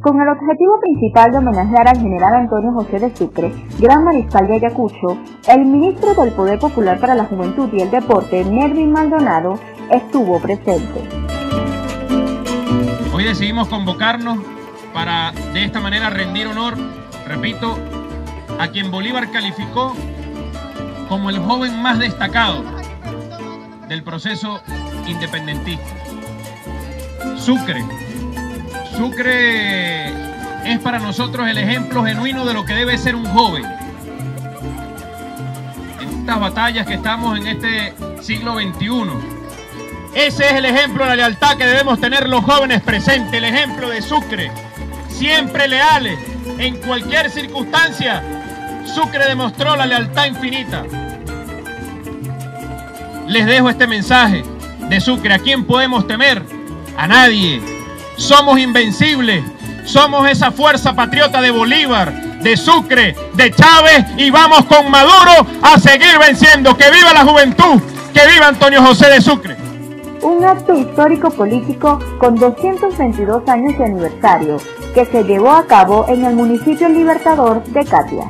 Con el objetivo principal de homenajear al general Antonio José de Sucre, gran mariscal de Ayacucho, el ministro del Poder Popular para la Juventud y el Deporte, Nervin Maldonado, estuvo presente. Hoy decidimos convocarnos para de esta manera rendir honor, repito, a quien Bolívar calificó como el joven más destacado del proceso independentista. Sucre. Sucre es para nosotros el ejemplo genuino de lo que debe ser un joven. En estas batallas que estamos en este siglo XXI, ese es el ejemplo de la lealtad que debemos tener los jóvenes presentes, el ejemplo de Sucre. Siempre leales, en cualquier circunstancia, Sucre demostró la lealtad infinita. Les dejo este mensaje de Sucre. ¿A quién podemos temer? A nadie. Somos invencibles. Somos esa fuerza patriota de Bolívar, de Sucre, de Chávez y vamos con Maduro a seguir venciendo. Que viva la juventud, que viva Antonio José de Sucre un acto histórico político con 222 años de aniversario que se llevó a cabo en el municipio libertador de Katia.